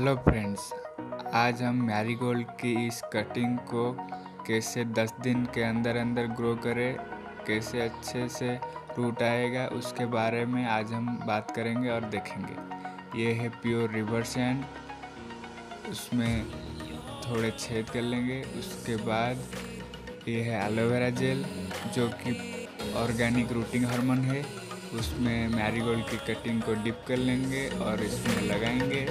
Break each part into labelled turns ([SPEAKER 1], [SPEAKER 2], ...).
[SPEAKER 1] Hello friends आज हम marigold की इस कटिंग को कैसे 10 दिन के अंदर अंदर ग्रो करें, कैसे अच्छे से रूट आएगा, उसके बारे में आज हम बात करेंगे और देखेंगे। ये है प्योर रिवर सैंड उसमें थोड़े छेद कर लेंगे। उसके बाद ये है एलोवेरा जेल जो कि ऑर्गेनिक रूटिंग हार्मोन है। उसमें मैरीगोल्ड की कटिंग को डिप कर लेंगे और इसमें लगाएँगे।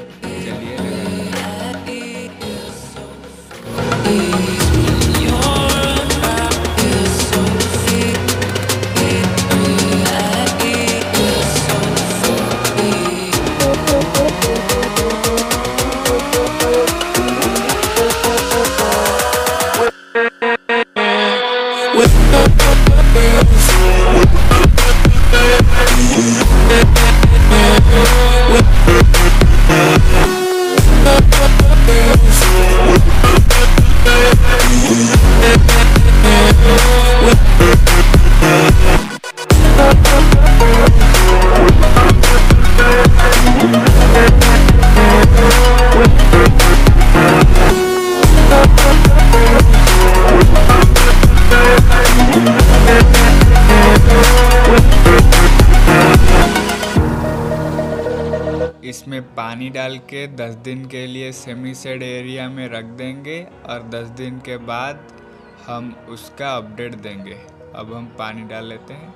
[SPEAKER 1] इसमें पानी डाल के 10 दिन के लिए सेमी सेड एरिया में रख देंगे और 10 दिन के बाद हम उसका अपडेट देंगे। अब हम पानी डाल लेते हैं।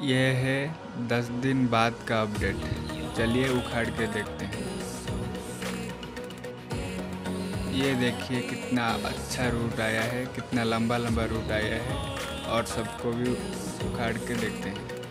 [SPEAKER 1] यह है 10 दिन बाद का अपडेट। चलिए उखाड़ के देखते हैं। ये देखिए कितना अच्छा रूट आया है, कितना लंबा लंबा रूट आया है और सबको भी उखाड़ के देखते हैं।